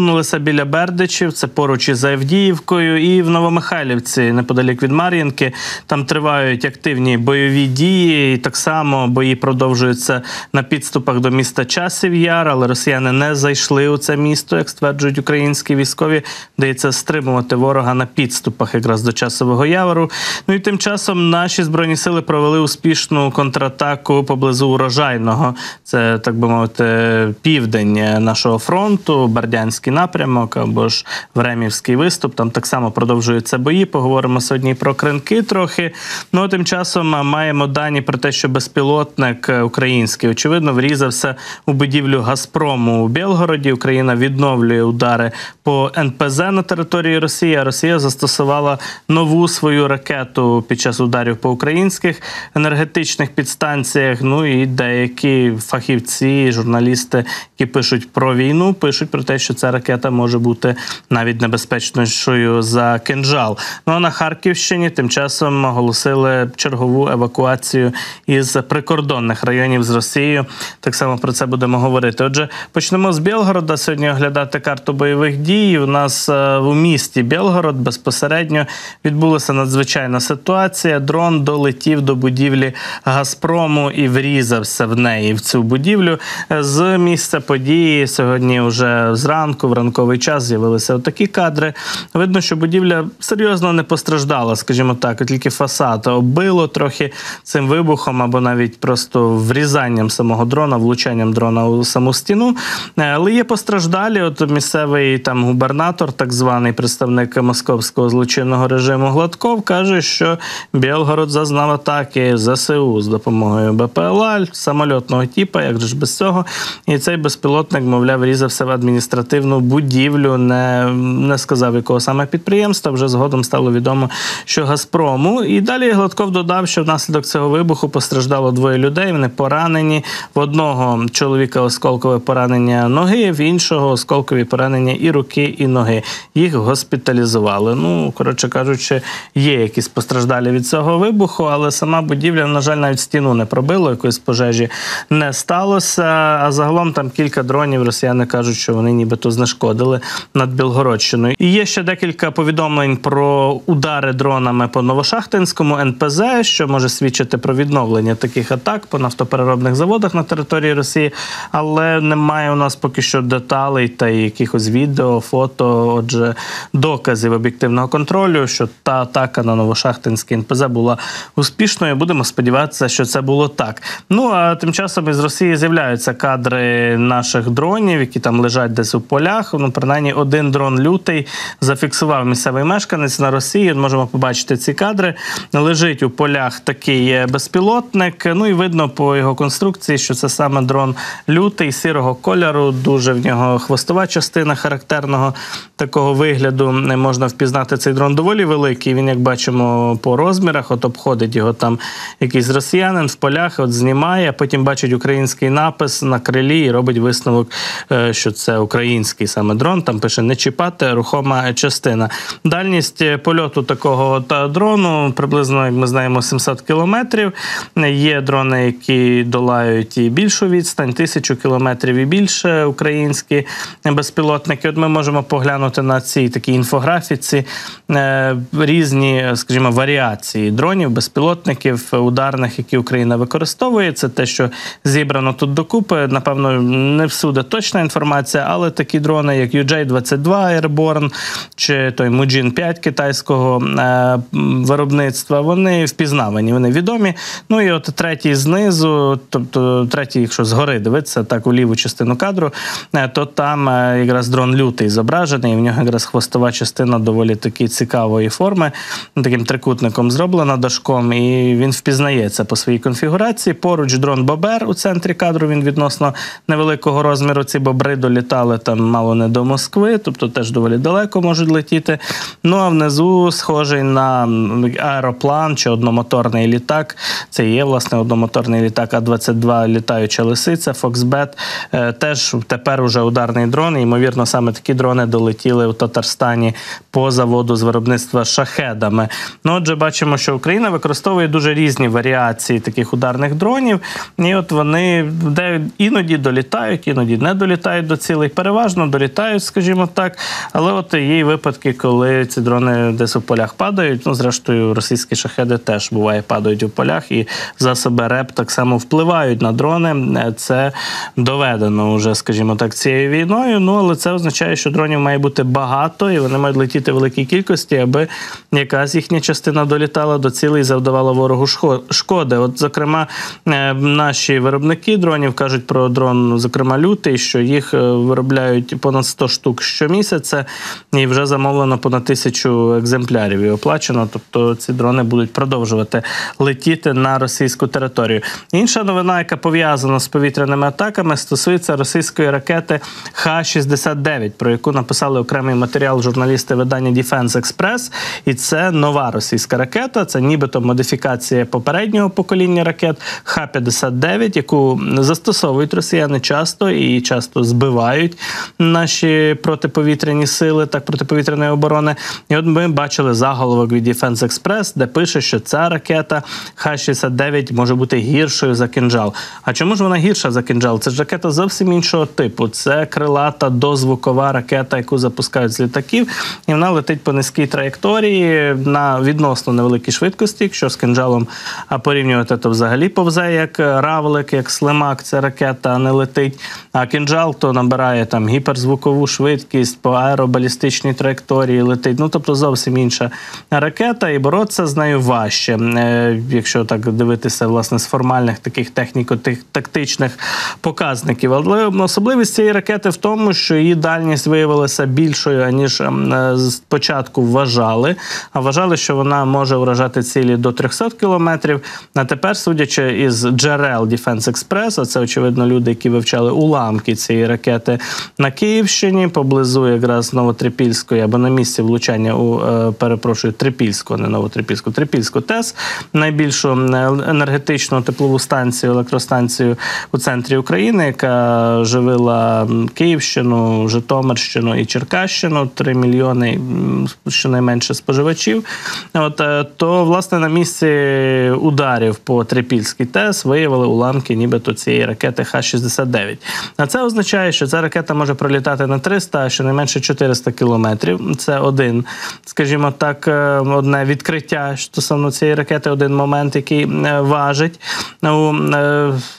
Зупинилися біля Бердичів, це поруч із Авдіївкою, і в Новомихайлівці, неподалік від Мар'їнки. Там тривають активні бойові дії. І так само бої продовжуються на підступах до міста Часів Яр, але росіяни не зайшли у це місто, як стверджують українські військові. Дається стримувати ворога на підступах якраз до часового явору. Ну і тим часом наші збройні сили провели успішну контратаку поблизу урожайного. Це так би мовити, південь нашого фронту, Бердянський напрямок або ж Времівський виступ. Там так само продовжуються бої. Поговоримо сьогодні про кринки трохи. Ну а тим часом маємо дані про те, що безпілотник український очевидно врізався у будівлю Газпрому у Білгороді. Україна відновлює удари по НПЗ на території Росії. Росія застосувала нову свою ракету під час ударів по українських енергетичних підстанціях. Ну і деякі фахівці, журналісти, які пишуть про війну, пишуть про те, що ця ракета може бути навіть небезпечнішою за кинжал. Ну а на Харківщині тим часом оголосили чергову евакуацію із прикордонних районів з Росією. Так само про це будемо говорити. Отже, почнемо з Білгорода. Сьогодні оглядати карту бойових дій. У нас е, у місті Білгород безпосередньо відбулася надзвичайна ситуація. Дрон долетів до будівлі Газпрому і врізався в неї в цю будівлю. З місця події сьогодні, вже зранку, в ранковий час, з'явилися такі кадри. Видно, що будівля серйозно не постраждала, скажімо так, тільки фасад оббило трохи цим вибухом або навіть просто врізанням самого дрона, влучанням дрона у саму стіну. Але є постраждалі. От місцевий там губернатор, так званий представник московського злочинного режиму Гладков, каже, що Білгород зазнав атаки ЗСУ з допомогою БПЛА, самольотного типу, як же ж без цього. І цей безпілотник, мовляв, різався в адміністративну будівлю. Не не сказав, якого саме підприємства. Вже згодом стало відомо, що Газпрому. І далі Гладков додав, що внаслідок цього вибуху постраждало двоє людей. Вони поранені. В одного чоловіка осколкове поранення ноги, в іншого осколкові поранення і руки, і ноги. Їх госпіталізували. Ну, коротше кажучи, є якісь постраждалі від цього вибуху, але сама будівля, на жаль, навіть стіну не пробило, якоїсь пожежі не сталося. А загалом там кілька дронів росіяни кажуть, що вони нібито знешкодили над Білгородщиною. І є ще декілька повідомлень про удари дронами по Новошахтинському НПЗ, що може свідчити про відновлення таких атак по нафтопереробних заводах на території Росії, але немає у нас поки що деталей та якихось відео, фото. Отже, доказів об'єктивного контролю, що та атака на Новошахтинський НПЗ була успішною. Будемо сподіватися, що це було так. Ну а тим часом із Росії з'являються кадри наших дронів, які там лежать десь у полях. Ну, принаймні, один дрон лютий зафіксував місцевий мешканець на Росії. Можемо побачити ці кадри. Лежить у полях такий безпілотник. Ну і видно по його конструкції, що це саме дрон лютий, сірого кольору. Дуже в нього хвостова частина характерного такого вигляду. Не можна впізнати цей дрон доволі великий. Він, як бачимо, по розмірах, от обходить його там якийсь росіянин в полях, от знімає, а потім бачить український напис на крилі і робить висновок, е, що це український саме дрон. Там пише не чіпати рухома частина. Дальність польоту такого та дрону приблизно, як ми знаємо, 700 кілометрів. Є дрони, які долають і більшу відстань, тисячу кілометрів і більше українські безпілотники. От ми можемо поглянути на цій такій інфографіці е, різні, скажімо, варіації дронів, безпілотників, ударних, які Україна використовує. Це те, що зібрано тут докупи. Напевно, не всюди точна інформація, але такі дрони, як UJ-22 Airborne чи той Mujin 5 китайського е, виробництва, вони впізнавані, вони відомі. Ну і от третій знизу, тобто третій, якщо згори дивитися так у ліву частину кадру, е, то там е, якраз дрон лютий зображений, і в нього якраз хвостова частина доволі таки цікавої форми, таким трикутником зроблена дашком, і він впізнається по своїй конфігурації. Поруч дрон Бобер у центрі кадру він відносно невеликого розміру. Ці бобри долітали там мало не до Москви, тобто теж доволі далеко можуть летіти. Ну а внизу схожий на аероплан чи одномоторний літак. Це є власне одномоторний літак А-22 літаюча лисиця, Фоксбет. Теж тепер уже ударний дрон. І, ймовірно, саме такі дрони долетіли в Татарстані по заводу з виробництва шахедами. Ну, отже, бачимо, що Україна використовує дуже різні варіації таких ударних дронів, і от вони де іноді долітають, іноді не долітають до цілей. Переважно спокійно долітають, скажімо так. Але от є випадки, коли ці дрони десь у полях падають. Ну, зрештою, російські шахеди теж буває падають у полях, і засоби РЕП так само впливають на дрони. Це доведено вже, скажімо так, цією війною. Ну але це означає, що дронів має бути багато, і вони мають летіти в великій кількості, аби якась їхня частина долітала до цілей і завдавала ворогу шкоди. От, зокрема, е, наші виробники дронів кажуть про дрон, зокрема, лютий, що їх е, виробляють понад 100 штук щомісяця, і вже замовлено понад тисячу екземплярів і оплачено. Тобто ці дрони будуть продовжувати летіти на російську територію. Інша новина, яка пов'язана з повітряними атаками, стосується російської ракети Х-69, про яку написали окремий матеріал журналісти видання Defense Express. І це нова російська ракета. Це нібито модифікація попереднього покоління ракет Х-59, яку застосовують росіяни часто і часто збивають наші протиповітряні сили, так протиповітряної оборони. І от ми бачили заголовок від Defense Express, де пише, що ця ракета Х-69 може бути гіршою за кінжал. А чому ж вона гірша за кінжал? Це ж ракета зовсім іншого типу. Це крилата дозвукова ракета, яку запускають з літаків, і вона летить по низькій траєкторії на відносно невеликій швидкості. Якщо з кинджалом порівнювати, то взагалі повзе як равлик, як слимак, ця ракета не летить. А кінжал то набирає там гіперзвукову швидкість по аеробалістичній траєкторії летить. Ну тобто зовсім інша ракета, і боротися з нею важче, е, якщо так дивитися, власне, з формальних таких техніко-тактичних показників. Але особливість цієї ракети в тому, що її дальність виявилася більшою, аніж е, спочатку вважали. А вважали, що вона може вражати цілі до 300 кілометрів. А тепер, судячи із джерел Defense Express, а це очевидно люди, які вивчали уламки цієї ракети на Київщині, поблизу якраз Новотрипільської або на місці влучання у е, перепрошую Трипільську, не Новотрипільську, Трипільську ТЕС, найбільшу енергетичну теплову станцію, електростанцію у центрі України, яка живила Київщину, Житомирщину і Черкащину 3 мільйони щонайменше споживачів. От е, то власне на місці ударів по Трипільській ТЕС виявили уламки, нібито цієї ракети Х-69. А це означає, що ця ракета може пролітати на 300, а щонайменше 400 кілометрів. Це один, скажімо так, е, одне відкриття стосовно цієї ракети, один момент, який е, важить у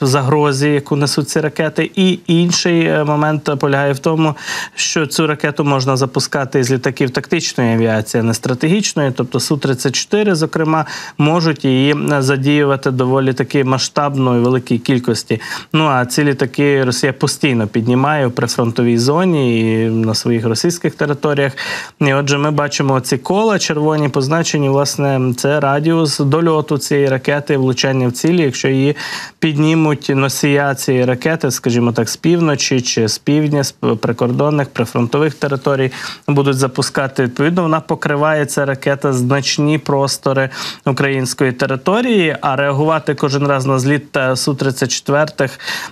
загрозі, яку несуть ці ракети. І інший момент полягає в тому, що цю ракету можна запускати з літаків тактичної авіації, а не стратегічної, тобто Су-34, зокрема, можуть її задіювати доволі таки масштабно і великій кількості. Ну а ці літаки Росія постійно піднімає в прифронтовій зоні і на своїх російських територіях. І отже, ми бачимо ці кола червоні позначені. Власне, це радіус дольоту цієї ракети, влучання в цілі, якщо її піднімуть носія цієї ракети, скажімо так, з півночі чи з півдня, з прикордонних прифронтових територій будуть запускати. Відповідно, вона покриває ця ракета значні простори української території, а реагувати кожен раз на зліт су 34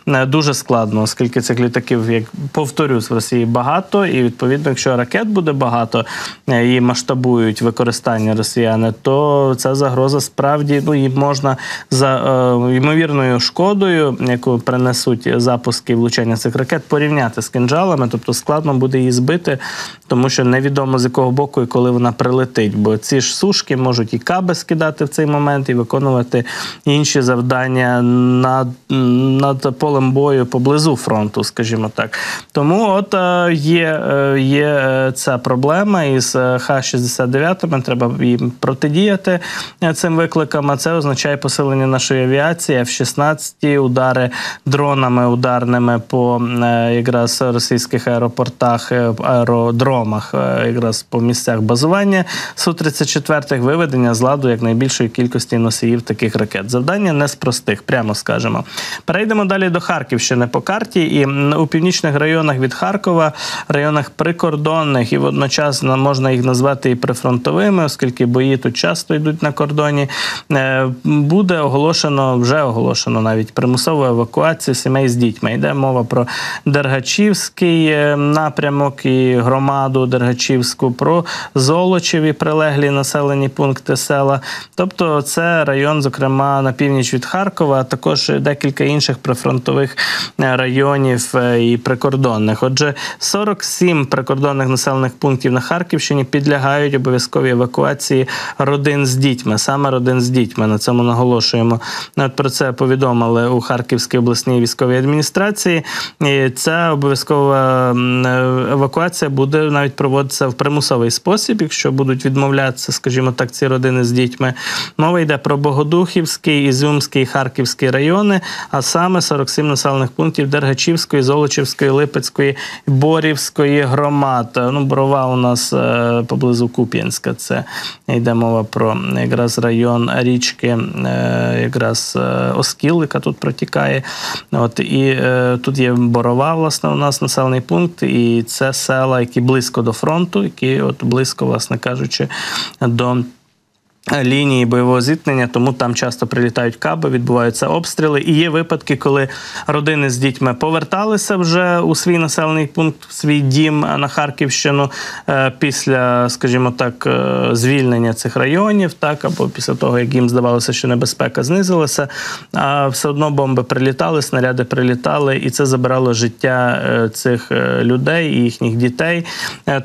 е, дуже складно, оскільки цих літаків, як повторюсь, в Росії багато, і відповідно, якщо ракет буде багато е, і масштабують використання росіяни, то ця загроза справді ну їм можна за е, ймовірною шкодою, яку принесуть запуски влучання цих ракет, порівняти з кинджалами, тобто складно буде її збити, тому що невідомо з якого боку і коли вона прилетить. Бо ці ж сушки можуть і каби скидати в цей момент, і виконувати інші завдання над над полем бою поблизу фронту, скажімо так. Тому от е, є е, є е, ця проблема із Х-69, треба їм протидіяти цим викликам. А це означає посилення нашої авіації, F-16, удари дронами ударними по якраз російських аеропортах, аеродромах, якраз по місцях базування Су-34 виведення з ладу як найбільшої кількості носіїв таких ракет. Завдання не з простих, прямо скажемо. Перейдемо далі до Харківщини по карті. І у північних районах від Харкова, районах прикордонних, і водночас можна їх назвати і прифронтовими, оскільки бої тут часто йдуть на кордоні. Е, буде оголошено, вже оголошено навіть примусову евакуацію сімей з дітьми. Йде мова про Дергачівський е, напрямок і громаду Дергачівську, про Золочів і прилеглі населені пункти села. Тобто, це район, зокрема на північ від Харкова, а також декілька інших прифронтових е, районів і прикордонних. Отже, 47 прикордонних населених пунктів на Харківщині підлягають обов'язковій евакуації родин з дітьми, саме родин з дітьми. На цьому наголошуємо. От про це повідомили у Харківській обласній військовій адміністрації. І ця обов'язкова евакуація буде навіть проводитися в примусовий спосіб, якщо будуть відмовлятися, скажімо так, ці родини з дітьми. Мова йде про Богодухівський, Ізюмський, Харківський райони, а саме 47 населених пунктів Дергачівської, Золочівської, Липецької, Борівської громад. Ну, Борова у нас е, поблизу Куп'янська. Це йде мова про якраз район річки, е, якраз е, Оскіл, яка тут протікає. От І тут є Борова, власне, у нас населений пункт, і це села, які близько до фронту, які от близько, власне кажучи, до. Лінії бойового зіткнення, тому там часто прилітають каби, відбуваються обстріли. І є випадки, коли родини з дітьми поверталися вже у свій населений пункт, в свій дім на Харківщину е, після, скажімо так, е, звільнення цих районів, так або після того, як їм здавалося, що небезпека знизилася. А все одно бомби прилітали, снаряди прилітали, і це забирало життя е, цих людей і їхніх дітей.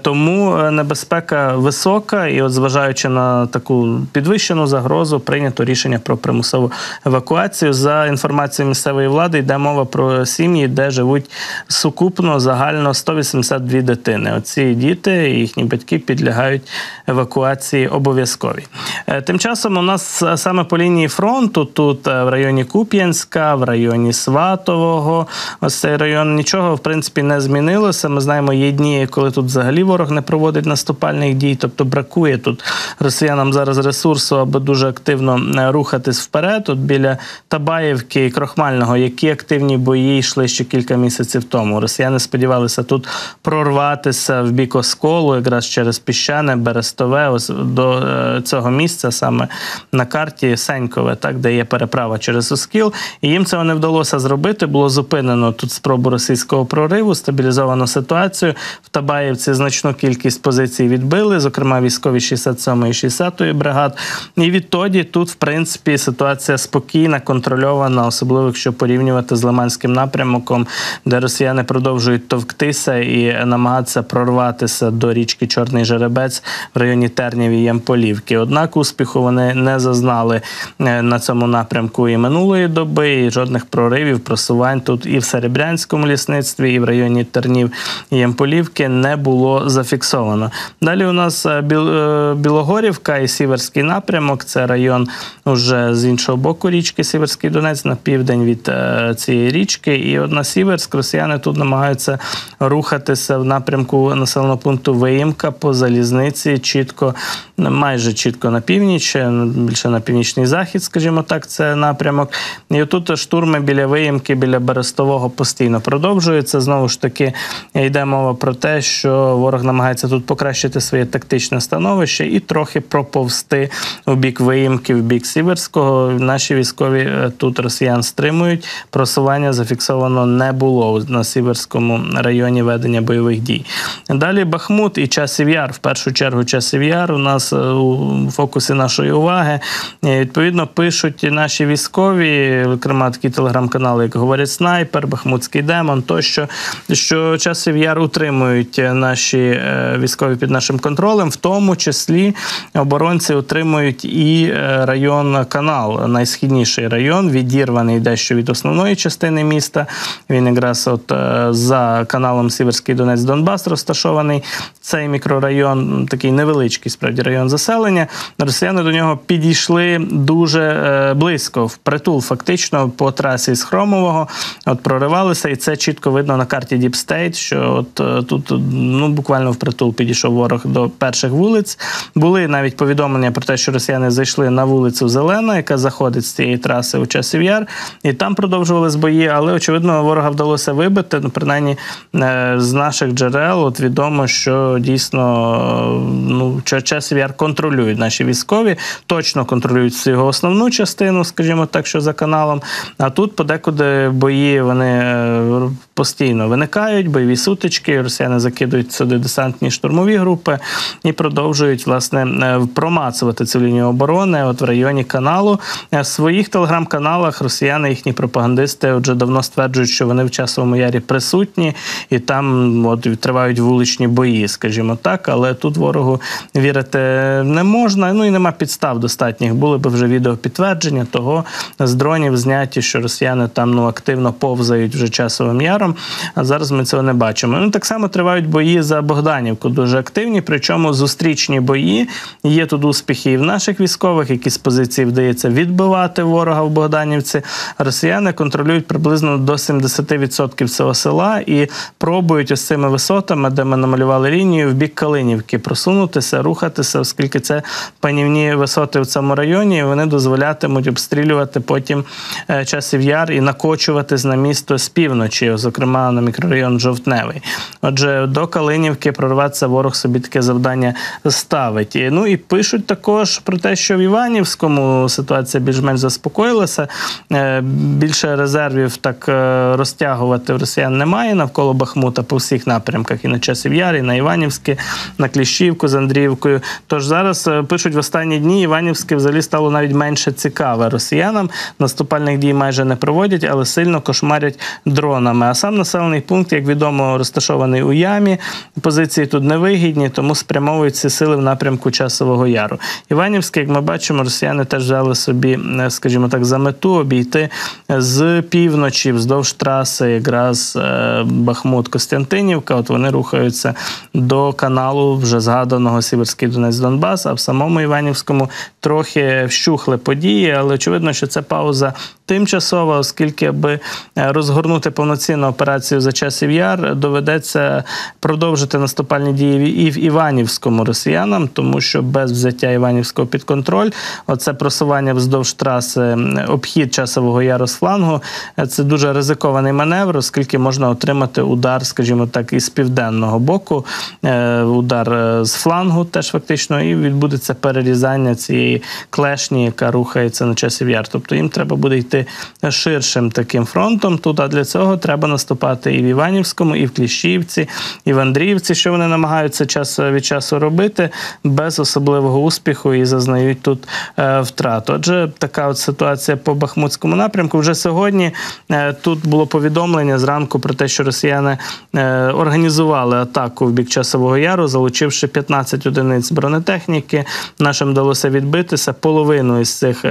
Тому небезпека висока, і, от зважаючи на таку підвищену загрозу прийнято рішення про примусову евакуацію. За інформацією місцевої влади йде мова про сім'ї, де живуть сукупно загально 182 дитини. Оці діти і їхні батьки підлягають евакуації обов'язкові. Е, тим часом у нас саме по лінії фронту, тут е, в районі Куп'янська, в районі Сватового, ось цей район нічого в принципі не змінилося. Ми знаємо, є дні, коли тут взагалі ворог не проводить наступальних дій, тобто бракує тут росіянам зараз ресурсів ресурсу, аби дуже активно е, рухатись вперед. От біля Табаєвки і Крохмального, які активні бої йшли ще кілька місяців тому. Росіяни сподівалися тут прорватися в бік осколу, якраз через піщане, Берестове, ось до е, цього місця, саме на карті Сенькове, так де є переправа через Оскіл. І їм цього не вдалося зробити. Було зупинено тут спробу російського прориву, стабілізовано ситуацію. В Табаєвці значну кількість позицій відбили, зокрема військові 67 і 60 бригад бригад. І відтоді тут, в принципі, ситуація спокійна, контрольована, особливо якщо порівнювати з Лиманським напрямком, де росіяни продовжують товктися і намагатися прорватися до річки Чорний Жеребець в районі Тернів і Ямполівки. Однак успіху вони не зазнали е, на цьому напрямку і минулої доби, і жодних проривів, просувань тут і в Серебрянському лісництві, і в районі Тернів і Ямполівки не було зафіксовано. Далі у нас е, е, Білогорівка і Сіверський Сіверський напрямок. Це район уже з іншого боку річки Сіверський Донець на південь від е, цієї річки. І от на Сіверськ росіяни тут намагаються рухатися в напрямку населеного пункту Виїмка по залізниці, чітко, майже чітко на північ, е, більше на північний захід, скажімо так, це напрямок. І отут штурми біля Виїмки, біля Берестового постійно продовжуються. Знову ж таки, йде мова про те, що ворог намагається тут покращити своє тактичне становище і трохи проповсти у бік виїмки, в бік Сіверського. Наші військові е, тут росіян стримують. Просування зафіксовано не було на Сіверському районі ведення бойових дій. Далі Бахмут і часів яр. В першу чергу часів яр у нас е, у фокусі нашої уваги. Відповідно, пишуть наші військові, зокрема такі телеграм-канали, як говорять снайпер, Бахмутський демон, тощо що часів яр утримують наші е, військові під нашим контролем, в тому числі оборонці отримують і е, район канал, найсхідніший район, відірваний дещо від основної частини міста. Він якраз от е, за каналом Сіверський Донець Донбас розташований. Цей мікрорайон, такий невеличкий справді район заселення. Росіяни до нього підійшли дуже е, близько, в притул, фактично, по трасі з Хромового. От проривалися, і це чітко видно на карті State, що от тут ну буквально в притул підійшов ворог до перших вулиць. Були навіть повідомлення про те, що росіяни зайшли на вулицю Зелена, яка заходить з цієї траси у часів яр, і там продовжували бої. Але очевидно, ворога вдалося вибити. Ну, принаймні е, з наших джерел от відомо, що дійсно ну часів яр контролюють наші військові, точно контролюють його основну частину, скажімо так, що за каналом. А тут подекуди бої вони е, постійно виникають бойові сутички. Росіяни закидують сюди десантні штурмові групи і продовжують власне е, промацувати цю лінію оборони. От в районі каналу Е, в своїх телеграм-каналах росіяни, їхні пропагандисти, вже давно стверджують, що вони в часовому ярі присутні і там от тривають вуличні бої, скажімо так. Але тут ворогу вірити не можна. Ну і нема підстав достатніх. Були б вже відео підтвердження того з дронів зняті, що росіяни там ну активно повзають вже часовим яром. А зараз ми цього не бачимо. Ну так само тривають бої за Богданівку, дуже активні. Причому зустрічні бої є тут успіхи і в наших військових, які з позиції вдається відбивати ворога в Богданівці. Росіяни контролюють приблизно до 70% цього села і пробують ось цими висотами, де ми намалювали лінію, в бік Калинівки просунутися, рухатися, оскільки це панівні висоти в цьому районі. і Вони дозволятимуть обстрілювати потім е, часів яр і накочуватись на місто з півночі, зокрема на мікрорайон Жовтневий. Отже, до Калинівки прорватися ворог собі таке завдання ставить. І, Ну і пишуть також про те, що в Іванівському ситуація більш-менш заспокоїлася. Е, Більше резервів так е, розтягувати в росіян немає навколо Бахмута по всіх напрямках і на часів Яр, і на Іванівське, на Кліщівку з Андріївкою. Тож зараз е, пишуть в останні дні Іванівське взагалі стало навіть менше цікаве росіянам. Наступальних дій майже не проводять, але сильно кошмарять дронами. Сам населений пункт, як відомо, розташований у ямі. Позиції тут невигідні, тому спрямовують ці сили в напрямку часового яру. Іванівське, як ми бачимо, росіяни теж взяли собі, е, скажімо так, за мету обійти з півночі вздовж траси, якраз е, Бахмут Костянтинівка. От вони рухаються до каналу вже згаданого Сіверський Донець Донбас. А в самому Іванівському трохи вщухли події, але очевидно, що це пауза тимчасова, оскільки аби е, розгорнути повноцінну операцію за часів яр, доведеться продовжити наступальні дії і в Іванівському росіянам, тому що без взяття Іванівського під контроль, оце просування вздовж траси, обхід часового яру з флангу, е, це дуже ризикований маневр, оскільки можна отримати удар, скажімо так, із південного боку, е, удар з флангу, теж фактично, і відбудеться перерізання цієї клешні, яка рухається на часів яр. Тобто їм треба буде йти ширшим таким фронтом. Тут а для цього треба наступати і в Іванівському, і в Кліщівці, і в Андріївці, що вони намагаються час від часу робити без особливого успіху і зазнають тут е, втрату. Отже, така от ситуація по Бахмутському напрямку. Вже сьогодні е, тут було повідомлення зранку про те, що росіяни е, організували атаку в бік часового яру, залучивши 15 одиниць бронетехніки. Нашим вдалося відбитися. Половину із цих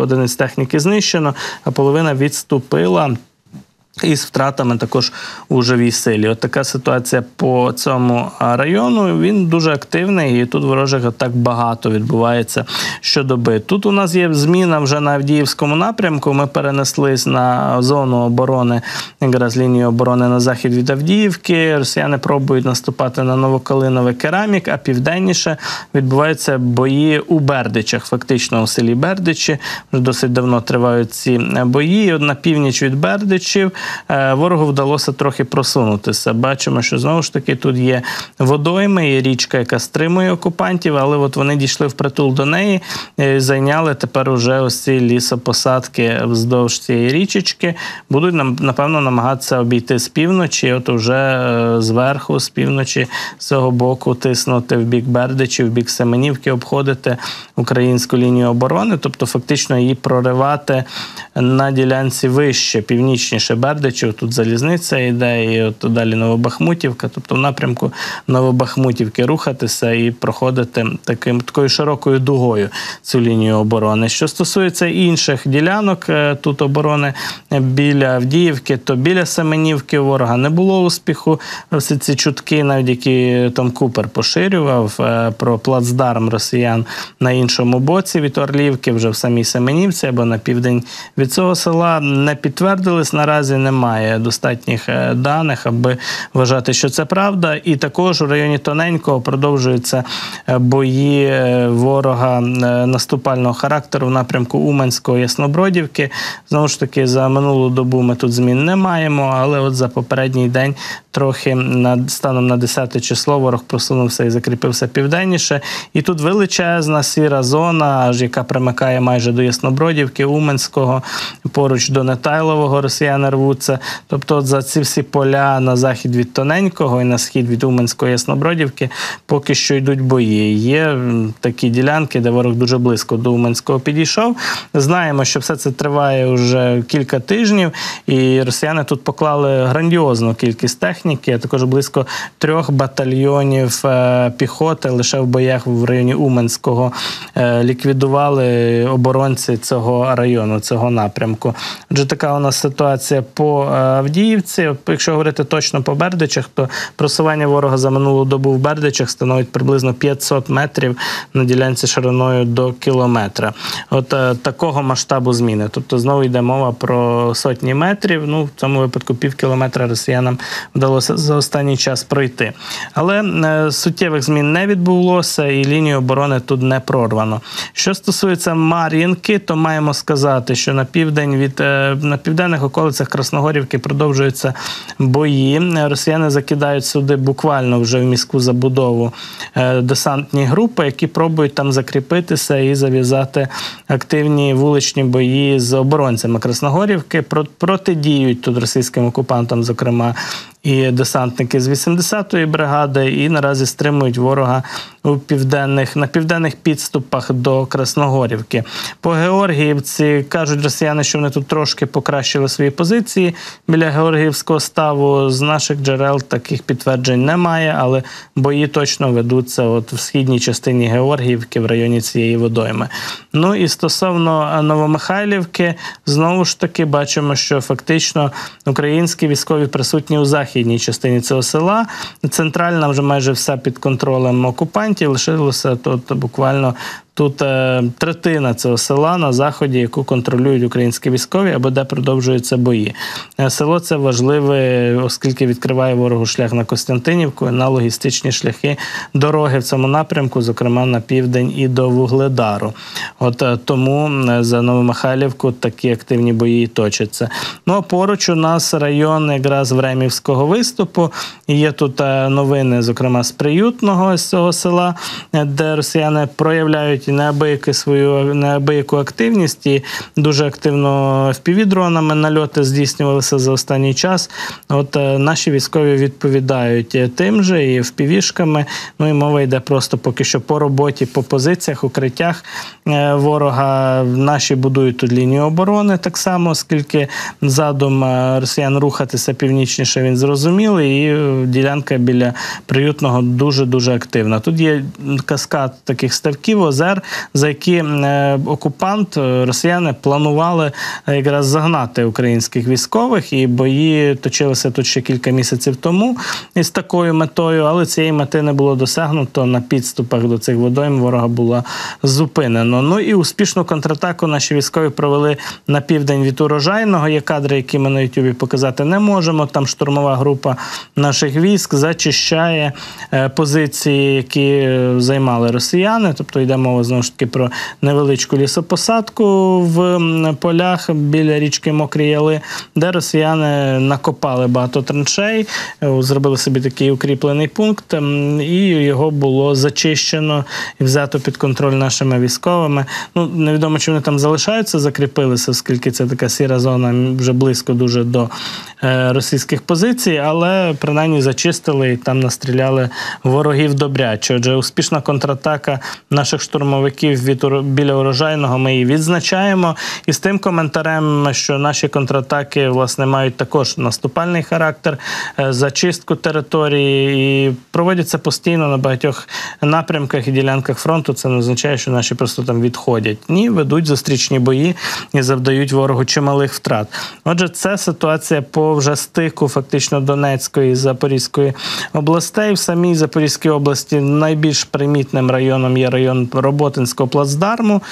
одиниць техніки знищено, а половина відступила. І з втратами також у живій силі. От така ситуація по цьому району. Він дуже активний, і тут ворожих атак багато відбувається щодоби. Тут у нас є зміна вже на Авдіївському напрямку. Ми перенеслись на зону оборони, якраз лінію оборони на захід від Авдіївки. Росіяни пробують наступати на Новокалинове керамік, а південніше відбуваються бої у Бердичах, фактично у селі Бердичі. Вже досить давно тривають ці бої. От на північ від Бердичів. Е, ворогу вдалося трохи просунутися. Бачимо, що знову ж таки тут є водойми, є річка, яка стримує окупантів, але от вони дійшли в притул до неї і зайняли тепер уже ось ці лісопосадки вздовж цієї річечки. Будуть напевно намагатися обійти з півночі, от уже е, зверху, з півночі, з цього боку, тиснути в бік Бердичі, в бік Семенівки, обходити українську лінію оборони, тобто фактично її проривати на ділянці вище, північніше Бердичі. Бердичів, тут залізниця йде, і от далі Новобахмутівка, тобто в напрямку Новобахмутівки рухатися і проходити таким такою широкою дугою цю лінію оборони. Що стосується інших ділянок е, тут оборони біля Авдіївки, то біля Семенівки ворога не було успіху. Всі ці чутки, навіть які Том Купер поширював е, про плацдарм росіян на іншому боці від Орлівки, вже в самій Семенівці або на південь від цього села, не підтвердились наразі немає достатніх е, даних, аби вважати, що це правда. І також у районі Тоненького продовжуються е, бої е, ворога наступального характеру в напрямку Уманського Яснобродівки. Знову ж таки, за минулу добу ми тут змін не маємо, але от за попередній день трохи над станом на 10 число ворог просунувся і закріпився південніше. І тут величезна сіра зона, аж яка примикає майже до Яснобродівки, Уменського, поруч до Нетайлового росіяни рвуть ведуться. Тобто, за ці всі поля на захід від Тоненького і на схід від Уманської Яснобродівки поки що йдуть бої. Є такі ділянки, де ворог дуже близько до Уманського підійшов. Знаємо, що все це триває вже кілька тижнів, і росіяни тут поклали грандіозну кількість техніки, а також близько трьох батальйонів е, піхоти лише в боях в районі Уманського е, ліквідували оборонці цього району, цього напрямку. Отже, така у нас ситуація по е, Авдіївці. Якщо говорити точно по Бердичах, то просування ворога за минулу добу в Бердичах становить приблизно 500 метрів на ділянці шириною до кілометра. От е, такого масштабу зміни. Тобто знову йде мова про сотні метрів. Ну в цьому випадку пів кілометра росіянам вдалося за останній час пройти. Але е, суттєвих змін не відбулося, і лінію оборони тут не прорвано. Що стосується Мар'їнки, то маємо сказати, що на південь від на південних околицях Красногорівки продовжуються бої. Росіяни закидають сюди буквально вже в міську забудову е, десантні групи, які пробують там закріпитися і зав'язати активні вуличні бої з оборонцями Красногорівки. Про- Протидіють тут російським окупантам, зокрема. І десантники з 80-ї бригади, і наразі стримують ворога у південних на південних підступах до Красногорівки. По Георгіївці кажуть росіяни, що вони тут трошки покращили свої позиції біля Георгіївського ставу. З наших джерел таких підтверджень немає, але бої точно ведуться от в східній частині Георгіївки в районі цієї водойми. Ну і стосовно Новомихайлівки, знову ж таки бачимо, що фактично українські військові присутні у західній частині цього села. Центральна вже майже вся під контролем окупантів. Лишилося тут буквально. Тут е, третина цього села на заході, яку контролюють українські військові, або де продовжуються бої. Е, село це важливе, оскільки відкриває ворогу шлях на Костянтинівку, на логістичні шляхи дороги в цьому напрямку, зокрема на південь і до Вугледару. От е, тому е, за Новомихайлівку такі активні бої і точаться. Ну а поруч у нас район якраз Времівського виступу. Є тут е, новини, зокрема з приютного з цього села, де росіяни проявляють неабияку свою неабияку активність і дуже активно впівдронами нальоти здійснювалися за останній час. От е, наші військові відповідають тим же і впівішками. Ну і мова йде просто поки що по роботі, по позиціях, укриттях е, ворога. Наші будують тут лінію оборони так само, оскільки задум е, росіян рухатися північніше він зрозумілий, і ділянка біля приютного дуже дуже активна. Тут є каскад таких ставків, озер, за які е, окупант, е, росіяни планували е, якраз загнати українських військових, і бої точилися тут ще кілька місяців тому із такою метою, але цієї мети не було досягнуто на підступах до цих водойм. Ворога було зупинено. Ну і успішну контратаку наші військові провели на південь від урожайного. Є кадри, які ми на Ютубі показати не можемо. Там штурмова група наших військ зачищає позиції, які займали росіяни. Тобто йде мова знову ж таки про невеличку лісопосадку в полях біля річки Мокрі Яли, де росіяни накопали багато траншей, е, зробили собі такий укріплений пункт, і його було зачищено і взято під контроль нашими військовими. Ну невідомо, чи вони там залишаються, закріпилися, оскільки це така сіра зона вже близько дуже до е, російських позицій, але принаймні зачистили і там настріляли ворогів добряче. Отже, успішна контратака наших штурмовиків від біля урожайного. Ми її відзначаємо. І з тим коментарем, що наші контратаки власне мають також наступальний характер, е, зачистку території і проводяться постійно на багатьох напрямках і ділянках фронту. Це не означає, що наші просто там відходять. Ні, ведуть зустрічні бої і завдають ворогу чималих втрат. Отже, це ситуація по вже стику фактично Донецької і Запорізької областей. В самій Запорізькій області найбільш примітним районом є район Роботинського плацдарму.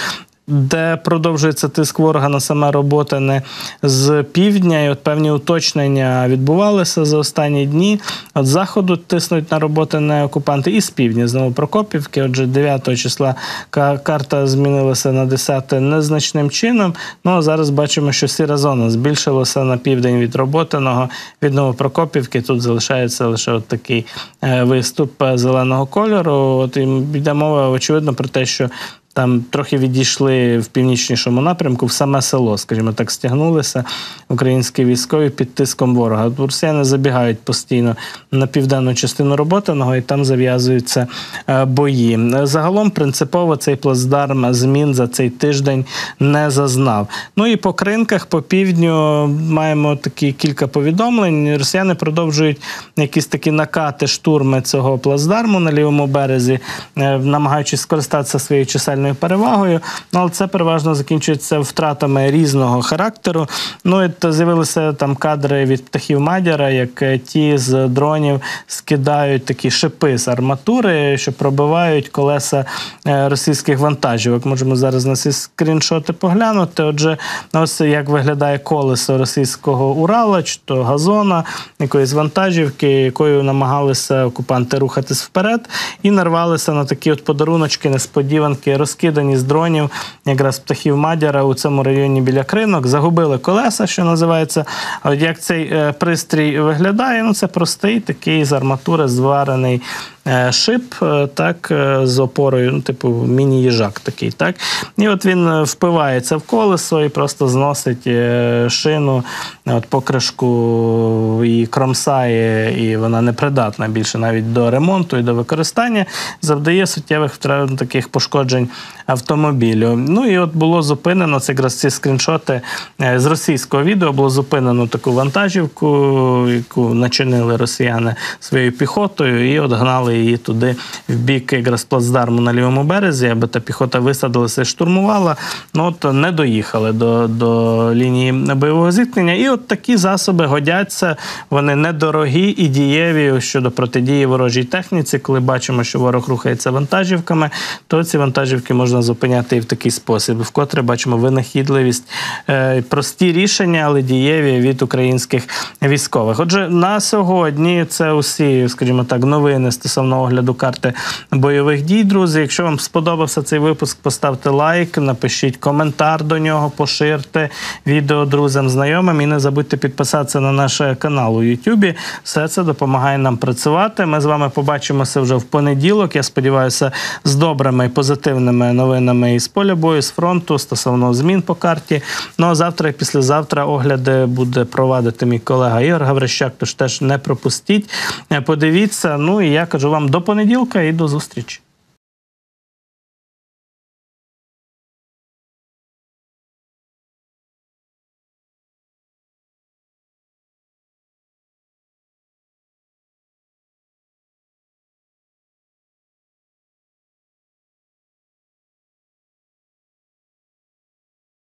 Де продовжується тиск ворога на саме Роботине з півдня, і от певні уточнення відбувалися за останні дні. От заходу тиснуть на Роботине окупанти і з півдня, знову Прокопівки. Отже, 9 числа карта змінилася на 10 незначним чином. Ну а зараз бачимо, що сіра зона збільшилася на південь від Роботиного, від Новопрокопівки. Тут залишається лише от такий е, виступ е, зеленого кольору. От і йде мова, очевидно, про те, що там трохи відійшли в північнішому напрямку, в саме село, скажімо так, стягнулися українські військові під тиском ворога. Росіяни забігають постійно на південну частину роботаного і там зав'язуються е, бої. Загалом принципово цей плацдарм змін за цей тиждень не зазнав. Ну і по кринках по півдню маємо такі кілька повідомлень. Росіяни продовжують якісь такі накати штурми цього плацдарму на лівому березі, е, намагаючись скористатися своєю чисельною перевагою. Ну але це переважно закінчується втратами різного характеру. Ну і з'явилися там кадри від птахів Мадяра, як ті з дронів скидають такі шипи з арматури, що пробивають колеса е, російських вантажівок. Можемо зараз на ці скріншоти поглянути. Отже, ось як виглядає колесо російського Урала, чи то газона, якоїсь вантажівки, якою намагалися окупанти рухатись вперед, і нарвалися на такі от подаруночки, несподіванки, розкидані з дронів, якраз птахів Мадяра у цьому районі біля кринок. Загубили колеса, що називається. Як цей е, пристрій виглядає? Ну це простий такий з арматури зварений шип, е, так, е, з опорою, ну, типу міні-їжак такий. так. І от він е, впивається в колесо і просто зносить е, шину, от покришку і кромсає, і вона непридатна більше навіть до ремонту і до використання, завдає суттєвих втрат таких пошкоджень автомобілю. Ну і от було зупинено це якраз ці скріншоти е, з російського відео. Було зупинено таку вантажівку, яку начинили росіяни своєю піхотою, і от гнали її туди в бік якраз плацдарму на лівому березі, аби та піхота висадилася і штурмувала. Ну от не доїхали до, до лінії бойового зіткнення. І от такі засоби годяться. Вони недорогі і дієві щодо протидії ворожій техніці. Коли бачимо, що ворог рухається вантажівками, то ці вантажівки можна зупиняти і в такий спосіб. Вкотре бачимо винахідливість, е, прості рішення, але дієві від українських військових. Отже, на сьогодні це усі, скажімо так, новини стосовно огляду карти бойових дій. Друзі, якщо вам сподобався цей випуск, поставте лайк, напишіть коментар до нього, поширте відео друзям, знайомим і не забудьте підписатися на наш канал у Ютубі. Все це допомагає нам працювати. Ми з вами побачимося вже в понеділок. Я сподіваюся, з добрими і позитивними новинами із поля бою, з фронту стосовно змін по карті. Ну а завтра і післязавтра огляди буде провадити мій колега Ігор Гаврищак. Тож теж не пропустіть. Подивіться. Ну і я кажу вам до понеділка і до зустрічі.